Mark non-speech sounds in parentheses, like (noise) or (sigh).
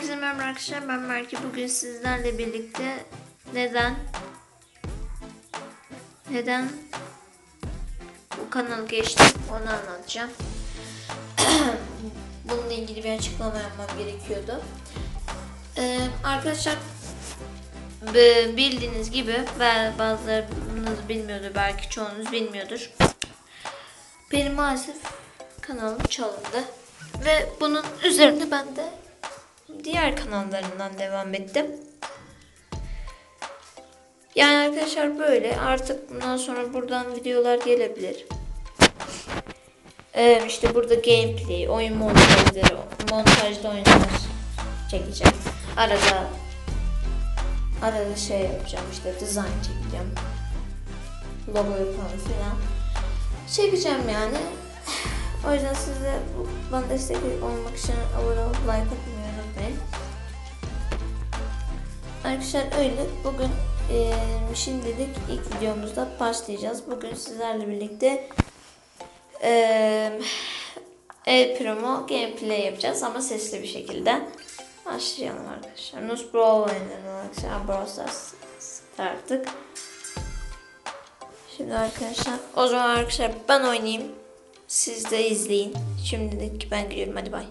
Herkese merhaba arkadaşlar ben Merke bugün sizlerle birlikte neden neden bu kanalı geçtim onu anlatacağım. (clears throat) Bununla ilgili bir açıklama yapmam gerekiyordu. Ee, arkadaşlar bildiğiniz gibi ve bazılarınız bilmiyordur belki çoğunuz bilmiyordur. Benim maalesef kanalım çalındı. Ve bunun üzerine ben de diğer kanallarından devam ettim. Yani arkadaşlar böyle artık bundan sonra buradan videolar gelebilir. Ee, işte burada gameplay, oyun montajları, montajlı oyunlar çekeceğim. Arada arada şey yapacağım işte design çekeceğim. Logo yapalım falan. Çekeceğim yani. (sighs) O yüzden siz de bana destek olmak için abone olup like atmayı Arkadaşlar öyle. Bugün eee, şimdilik ilk videomuzda başlayacağız. Bugün sizlerle birlikte eee El Primo gameplay yapacağız ama sesli bir şekilde. Başlayalım arkadaşlar. Nus Brawl oynayalım arkadaşlar. Brawl Stars artık. Şimdi arkadaşlar o zaman arkadaşlar ben oynayayım. Siz de izleyin. Şimdilik ben gidiyorum hadi bay.